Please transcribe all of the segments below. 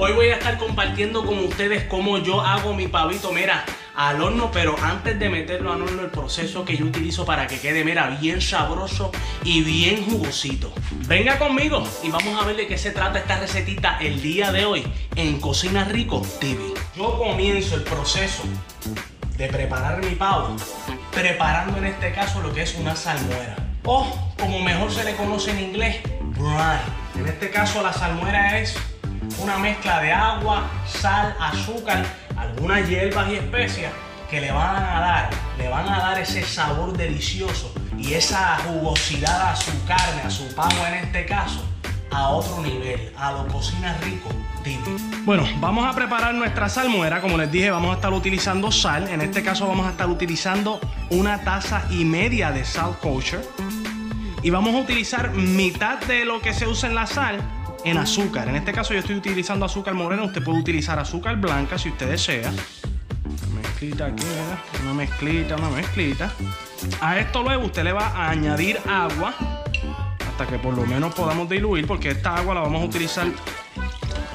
Hoy voy a estar compartiendo con ustedes cómo yo hago mi pavito, mira, al horno, pero antes de meterlo al horno, el proceso que yo utilizo para que quede, mira, bien sabroso y bien jugosito. Venga conmigo y vamos a ver de qué se trata esta recetita el día de hoy en Cocina Rico TV. Yo comienzo el proceso de preparar mi pavo, preparando en este caso lo que es una salmuera. O como mejor se le conoce en inglés, brine. En este caso la salmuera es una mezcla de agua, sal, azúcar, algunas hierbas y especias que le van a dar, le van a dar ese sabor delicioso y esa jugosidad a su carne, a su pavo en este caso, a otro nivel, a lo cocina rico. Bueno, vamos a preparar nuestra salmuera. Como les dije, vamos a estar utilizando sal. En este caso vamos a estar utilizando una taza y media de salt kosher. Y vamos a utilizar mitad de lo que se usa en la sal en azúcar. En este caso yo estoy utilizando azúcar moreno. Usted puede utilizar azúcar blanca si usted desea. Una mezclita aquí. Una mezclita, una mezclita. A esto luego usted le va a añadir agua hasta que por lo menos podamos diluir porque esta agua la vamos a utilizar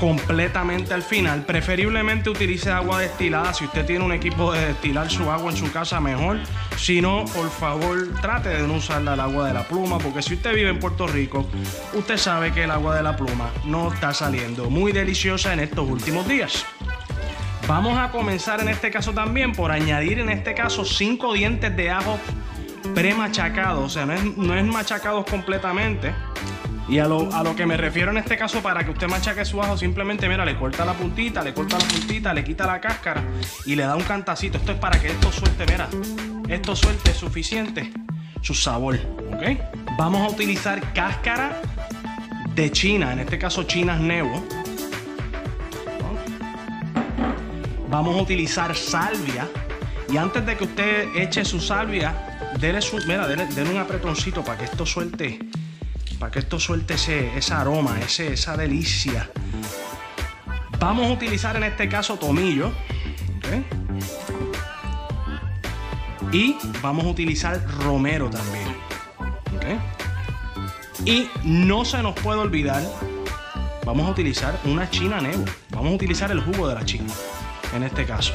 completamente al final. Preferiblemente utilice agua destilada. Si usted tiene un equipo de destilar su agua en su casa, mejor. Si no, por favor, trate de no usar el agua de la pluma, porque si usted vive en Puerto Rico, usted sabe que el agua de la pluma no está saliendo muy deliciosa en estos últimos días. Vamos a comenzar en este caso también por añadir en este caso 5 dientes de ajo premachacados, o sea, no es, no es machacados completamente y a lo, que me refiero en este caso, para que usted machaque su ajo, simplemente, mira, le corta la puntita, le corta la puntita, le quita la cáscara y le da un cantacito. Esto es para que esto suelte, mira, esto suelte suficiente su sabor, ¿ok? Vamos a utilizar cáscara de china, en este caso chinas Nevo. Vamos a utilizar salvia. Y antes de que usted eche su salvia, déle, su, mira, un apretoncito para que esto suelte para que esto suelte ese, aroma, ese, esa delicia. Vamos a utilizar en este caso tomillo. Y vamos a utilizar romero también. Y no se nos puede olvidar, vamos a utilizar una china nevo. Vamos a utilizar el jugo de la china, en este caso.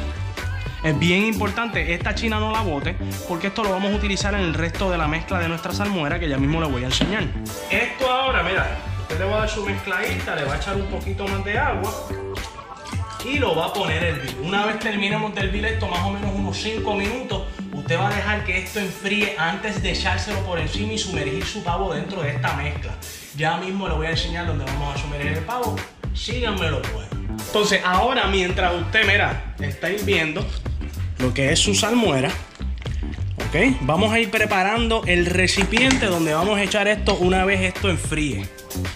Es bien importante, esta china no la bote, porque esto lo vamos a utilizar en el resto de la mezcla de nuestra salmuera, que ya mismo le voy a enseñar. Esto ahora, mira, usted le va a dar su mezcladita, le va a echar un poquito más de agua y lo va a poner el hervir. Una vez terminemos de hervir esto, más o menos unos 5 minutos, usted va a dejar que esto enfríe antes de echárselo por encima y sumergir su pavo dentro de esta mezcla. Ya mismo le voy a enseñar dónde vamos a sumergir el pavo. Síganme lo bueno. Entonces, ahora mientras usted, mira, está hirviendo, lo que es su salmuera. ¿Ok? Vamos a ir preparando el recipiente donde vamos a echar esto una vez esto enfríe.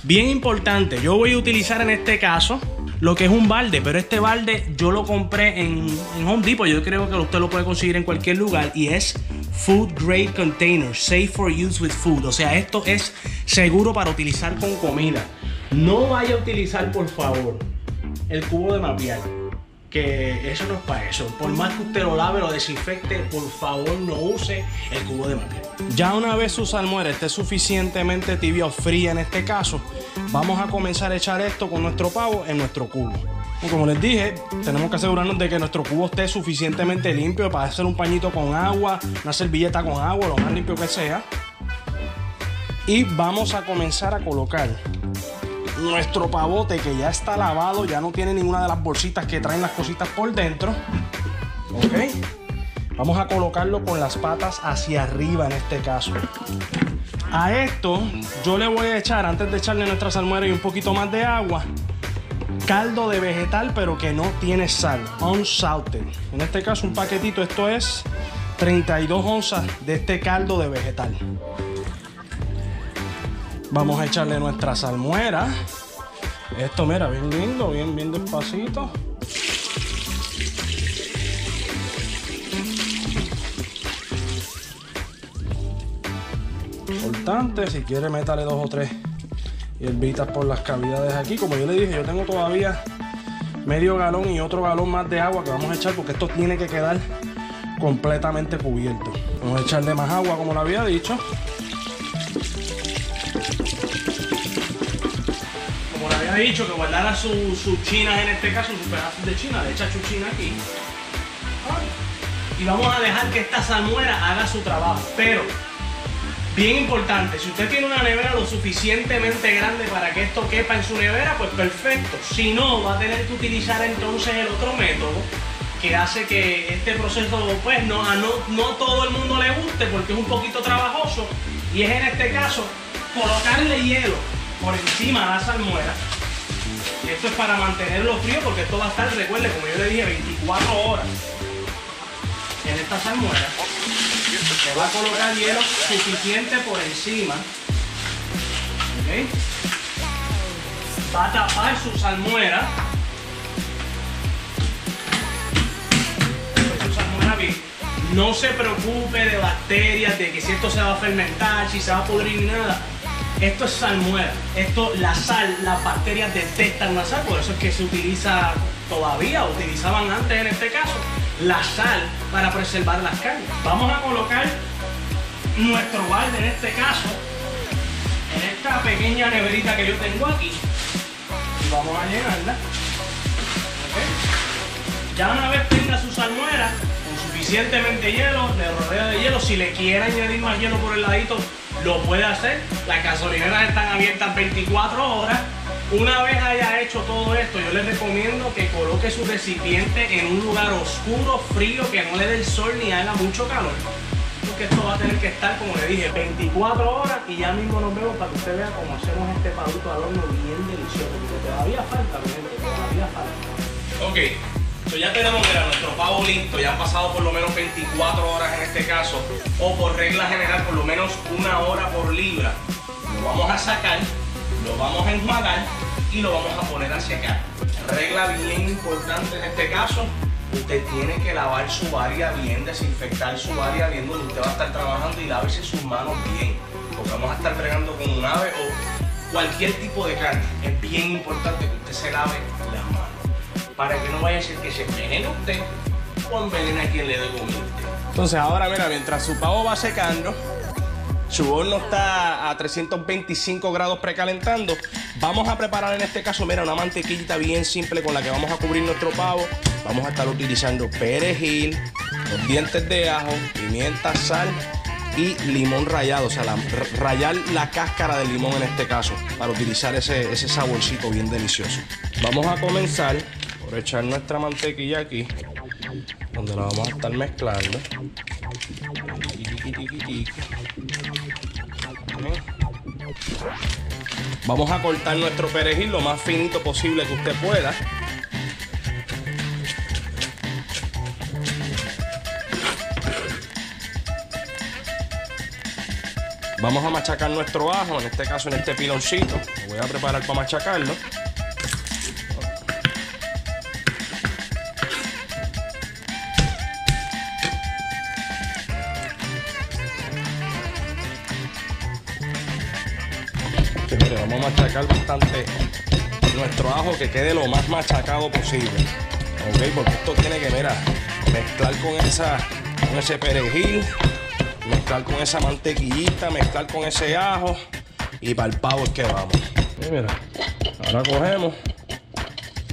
Bien importante, yo voy a utilizar en este caso lo que es un balde, pero este balde yo lo compré en, en, Home Depot, yo creo que usted lo puede conseguir en cualquier lugar y es Food Grade Container, safe for use with food, o sea, esto es seguro para utilizar con comida. No vaya a utilizar, por favor, el cubo de mapear que eso no es para eso. Por más que usted lo lave, lo desinfecte, por favor no use el cubo de madera. Ya una vez su salmuera esté suficientemente tibia o fría en este caso, vamos a comenzar a echar esto con nuestro pavo en nuestro cubo. como les dije, tenemos que asegurarnos de que nuestro cubo esté suficientemente limpio para hacer un pañito con agua, una servilleta con agua, lo más limpio que sea. Y vamos a comenzar a colocar nuestro pavote que ya está lavado, ya no tiene ninguna de las bolsitas que traen las cositas por dentro. Ok. Vamos a colocarlo con las patas hacia arriba en este caso. A esto yo le voy a echar, antes de echarle nuestra salmuera y un poquito más de agua, caldo de vegetal pero que no tiene sal, unsalted. En este caso un paquetito, esto es 32 onzas de este caldo de vegetal. Vamos a echarle nuestra salmuera. Esto, mira, bien lindo, bien, bien despacito. Importante, si quiere métale dos o tres hierbitas por las cavidades aquí. Como yo le dije, yo tengo todavía medio galón y otro galón más de agua que vamos a echar porque esto tiene que quedar completamente cubierto. Vamos a echarle más agua como lo había dicho. Había dicho que guardara sus chinas en este caso, sus pedazos de china, le echa su aquí. Y vamos a dejar que esta salmuera haga su trabajo. Pero, bien importante, si usted tiene una nevera lo suficientemente grande para que esto quepa en su nevera, pues perfecto. Si no, va a tener que utilizar entonces el otro método que hace que este proceso, pues, no, a no, no todo el mundo le guste porque es un poquito trabajoso. Y es en este caso colocarle hielo por encima de la salmuera. Esto es para mantenerlo frío porque esto va a estar, recuerde, como yo le dije, 24 horas en esta salmuera. Se va a colocar hielo suficiente por encima. Va a tapar su salmuera. Su salmuera bien. No se preocupe de bacterias, de que si esto se va a fermentar, si se va a pudrir ni nada esto es salmuera. Esto, la sal, las bacterias detectan la sal, por eso es que se utiliza todavía, utilizaban antes en este caso, la sal para preservar las carnes. Vamos a colocar nuestro balde en este caso, en esta pequeña neverita que yo tengo aquí. Y vamos a llenarla. Ya una vez tenga su salmuera, con suficientemente hielo, le rodea de hielo. Si le quiere añadir más hielo por el ladito, lo puede hacer. Las gasolineras están abiertas 24 horas. Una vez haya hecho todo esto, yo les recomiendo que coloque su recipiente en un lugar oscuro, frío, que no le dé el sol ni haga mucho calor. Porque esto va a tener que estar, como le dije, 24 horas y ya mismo nos vemos para que usted vea cómo hacemos este pavito al horno bien delicioso. Porque todavía falta, todavía falta. Ok, ya tenemos nuestro pavo listo, ya han pasado por lo menos 24 horas en este caso, o por regla general por lo menos una hora por libra. Lo vamos a sacar, lo vamos a enjuagar y lo vamos a poner hacia acá. Regla bien importante en este caso, usted tiene que lavar su área bien, desinfectar su área bien donde usted va a estar trabajando y lavarse sus manos bien, porque vamos a estar fregando con un ave o cualquier tipo de carne. Es bien importante que usted se lave las manos para que no vaya a ser que se envenene usted o envenene a quien le dé comida. Entonces ahora mira, mientras su pavo va secando, su horno está a 325 grados precalentando. Vamos a preparar en este caso, mira, una mantequillita bien simple con la que vamos a cubrir nuestro pavo. Vamos a estar utilizando perejil, los dientes de ajo, pimienta, sal y limón rallado, o sea, rayar la cáscara del limón en este caso, para utilizar ese, ese saborcito bien delicioso. Vamos a comenzar por nuestra mantequilla aquí, donde la vamos a estar mezclando. Vamos a cortar nuestro perejil lo más finito posible que usted pueda. Vamos a machacar nuestro ajo, en este caso en este piloncito. Lo voy a preparar para machacarlo. Vamos a machacar bastante nuestro ajo que quede lo más machacado posible. Ok, porque esto tiene que, mira, mezclar con esa, con ese perejil, mezclar con esa mantequillita, mezclar con ese ajo y para el pavo es que vamos. Mira, ahora cogemos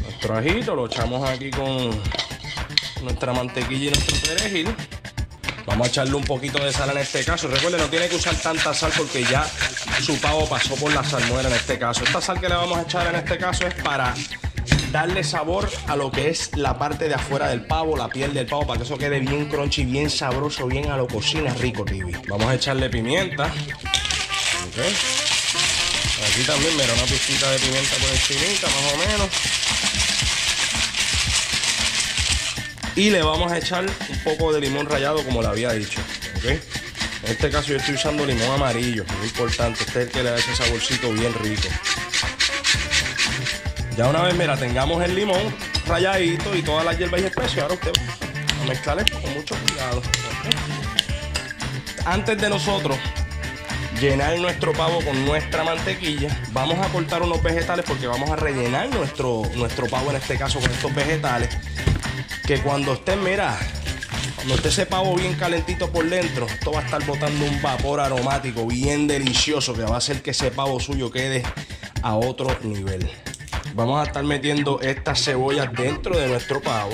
nuestro ajito, lo echamos aquí con nuestra mantequilla y nuestro perejil. Vamos a echarle un poquito de sal en este caso. Recuerden, no tiene que usar tanta sal porque ya su pavo pasó por la salmuera en este caso. Esta sal que le vamos a echar en este caso es para darle sabor a lo que es la parte de afuera del pavo, la piel del pavo, para que eso quede bien crunchy, bien sabroso, bien a lo cocina rico, TV. Vamos a echarle pimienta. Aquí también, mira, una pizquita de pimienta por encima, más o menos. Y le vamos a echar un poco de limón rallado como le había dicho. En este caso yo estoy usando limón amarillo, muy importante. Este es el que le da ese saborcito bien rico. Ya una vez, mira, tengamos el limón rayadito y todas las hierbas y especias, ahora usted va a mezclar esto con mucho cuidado. Antes de nosotros llenar nuestro pavo con nuestra mantequilla, vamos a cortar unos vegetales porque vamos a rellenar nuestro, nuestro pavo en este caso con estos vegetales que cuando usted, mira, esté ese pavo bien calentito por dentro, esto va a estar botando un vapor aromático bien delicioso que va a hacer que ese pavo suyo quede a otro nivel. vamos a estar metiendo estas cebollas dentro de nuestro pavo.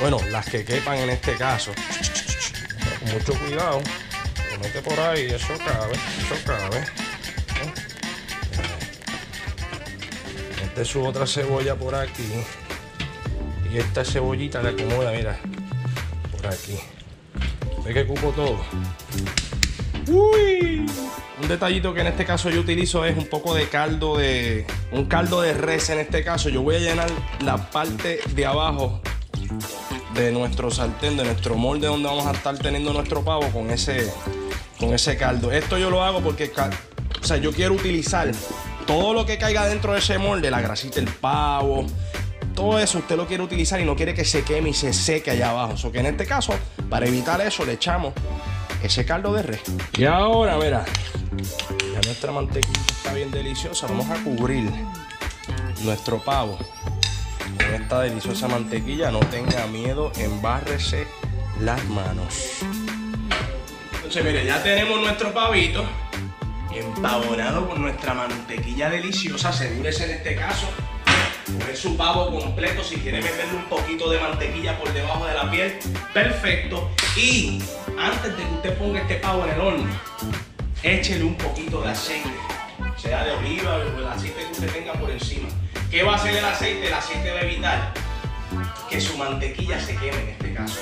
Bueno, las que quepan en este caso. con mucho cuidado. Lo mete por ahí, eso cabe, eso cabe. Mete su otra cebolla por aquí. Y esta cebollita le acomoda, mira, aquí. ¿Ve que cupo todo? Uy. Un detallito que en este caso yo utilizo es un poco de caldo de. Un caldo de res en este caso. Yo voy a llenar la parte de abajo de nuestro sartén, de nuestro molde donde vamos a estar teniendo nuestro pavo con ese, con ese caldo. Esto yo lo hago porque o sea, yo quiero utilizar todo lo que caiga dentro de ese molde, la grasita del pavo, todo eso usted lo quiere utilizar y no quiere que se queme y se seque allá abajo. O que en este caso, para evitar eso, le echamos ese caldo de res. Y ahora, mira, ya nuestra mantequilla está bien deliciosa. Vamos a cubrir nuestro pavo con esta deliciosa mantequilla. No tenga miedo, embárrese las manos. Entonces, mire, ya tenemos nuestro pavito empavonado con nuestra mantequilla deliciosa. Asegúrese en este caso poner su pavo completo. Si quiere meterle un poquito de mantequilla por debajo de la piel, perfecto. Y antes de que usted ponga este pavo en el horno, échele un poquito de aceite, sea de oliva o el aceite que usted tenga por encima. ¿Qué va a hacer el aceite? El aceite va a evitar que su mantequilla se queme en este caso.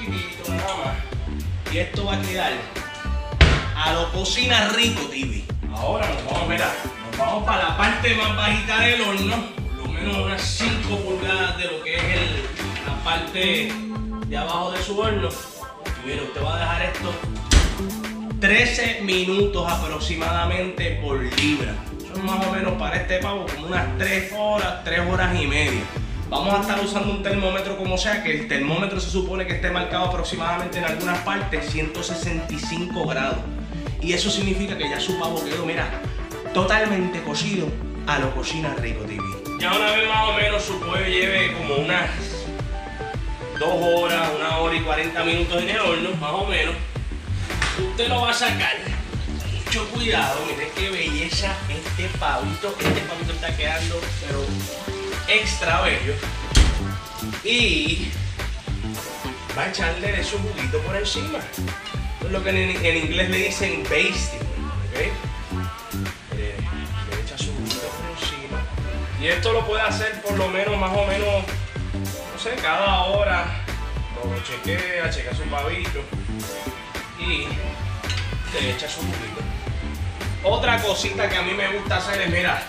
Un poquitito nada más. Y esto va a quedar a lo cocina rico, TV. Ahora nos vamos a ver, vamos para la parte más bajita del horno, por lo menos unas 5 pulgadas de lo que es la parte de abajo de su horno. Y mire, usted va a dejar esto 13 minutos aproximadamente por libra. Son más o menos para este pavo como unas 3 horas, 3 horas y media. Vamos a estar usando un termómetro como sea, que el termómetro se supone que esté marcado aproximadamente en algunas partes 165 grados. Y eso significa que ya su pavo quedó, mira, totalmente cocido a lo cocina rico TV. Ya una vez más o menos su pollo lleve como unas 2 horas, una hora y 40 minutos en el horno, más o menos. Usted lo va a sacar. Mucho cuidado, mire qué belleza este pavito. Este pavito está quedando, pero extra bello. Y va a echarle de su juguito por encima es lo que en, inglés le dicen basting. ¿okay? Y esto lo puede hacer por lo menos, más o menos, no sé, cada hora. Lo chequea, chequea su pavito y le echa su juguito. Otra cosita que a mí me gusta hacer es, mira,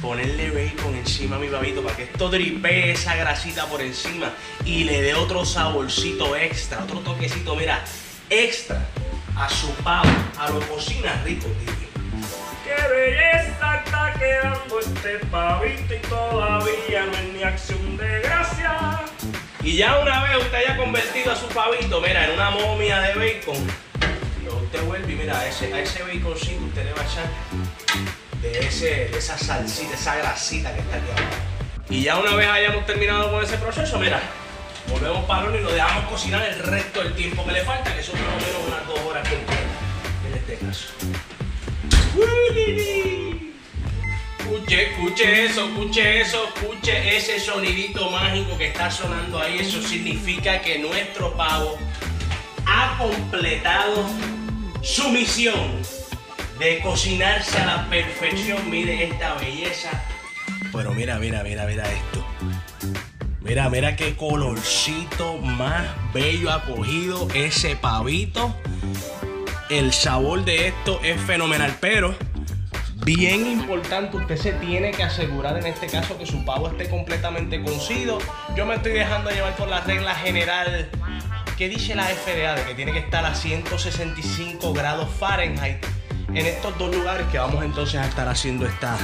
ponerle bacon encima a mi pavito para que esto dripee esa grasita por encima y le dé otro saborcito extra, otro toquecito, mira, extra a su pavo, a lo cocina rico, tío. ¡Qué belleza está quedando este pavito y todavía no es ni acción de gracia! Y ya una vez usted haya convertido a su pavito, mira, en una momia de bacon, usted vuelve y mira, a ese, a ese baconcito usted le va a echar de, ese, de esa salsita, esa grasita que está aquí abajo. Y ya una vez hayamos terminado con ese proceso, mira, volvemos para el y lo dejamos cocinar el resto del tiempo que le falta, que son más o menos unas dos horas en este caso. Escuche, escuche eso, escuche eso, escuche ese sonidito mágico que está sonando ahí. Eso significa que nuestro pavo ha completado su misión de cocinarse a la perfección. Mire esta belleza. Pero mira, mira, mira, mira esto. Mira, mira qué colorcito más bello ha cogido ese pavito. El sabor de esto es fenomenal, pero bien importante, usted se tiene que asegurar en este caso que su pavo esté completamente cocido. Yo me estoy dejando llevar por la regla general que dice la FDA de que tiene que estar a 165 grados Fahrenheit en estos dos lugares que vamos entonces a estar haciendo esta,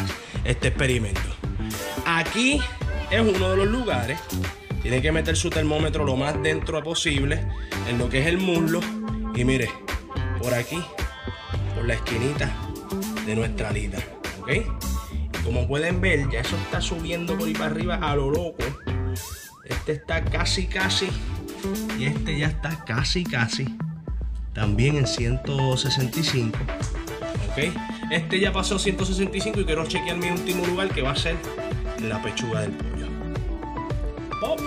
este experimento. Aquí es uno de los lugares. Tiene que meter su termómetro lo más dentro posible en lo que es el muslo. Y mire, por aquí, por la esquinita de nuestra alita. ¿Ok? Como pueden ver, ya eso está subiendo por ahí para arriba a lo loco. Este está casi, casi. Y este ya está casi, casi. También en 165. ¿Ok? Este ya pasó 165 y quiero chequear mi último lugar que va a ser la pechuga del pollo. Pop.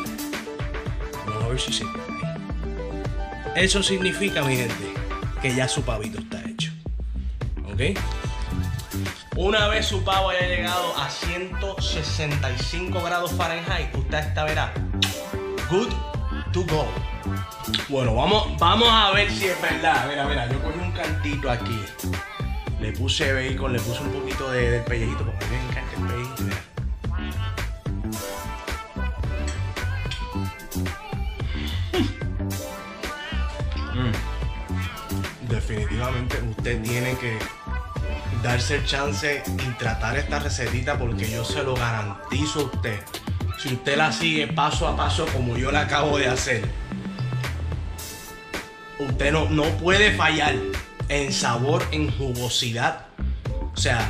Vamos a ver si se cae. Eso significa, mi gente, que ya su pavito está hecho. ¿Ok? Una vez su pavo haya llegado a 165 grados Fahrenheit, usted está verá good to go. Bueno, vamos, vamos a ver si es verdad. Mira, mira, yo cogí un cantito aquí. Le puse bacon, le puse un poquito de, del pellejito, porque Definitivamente usted tiene que darse el chance y tratar esta recetita porque yo se lo garantizo a usted. Si usted la sigue paso a paso como yo la acabo de hacer, usted no, no puede fallar en sabor, en jugosidad. O sea,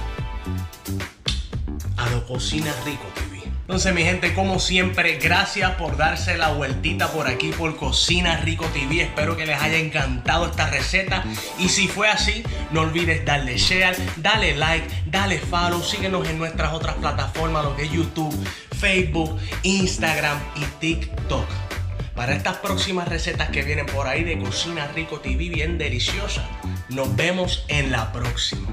cocina rico, TV. Entonces, mi gente, como siempre, gracias por darse la vueltita por aquí por Cocina Rico TV. Espero que les haya encantado esta receta. Y si fue así, no olvides darle share, dale like, dale follow. Síguenos en nuestras otras plataformas, lo que es YouTube, Facebook, Instagram y TikTok. Para estas próximas recetas que vienen por ahí de Cocina Rico TV, bien deliciosas. Nos vemos en la próxima.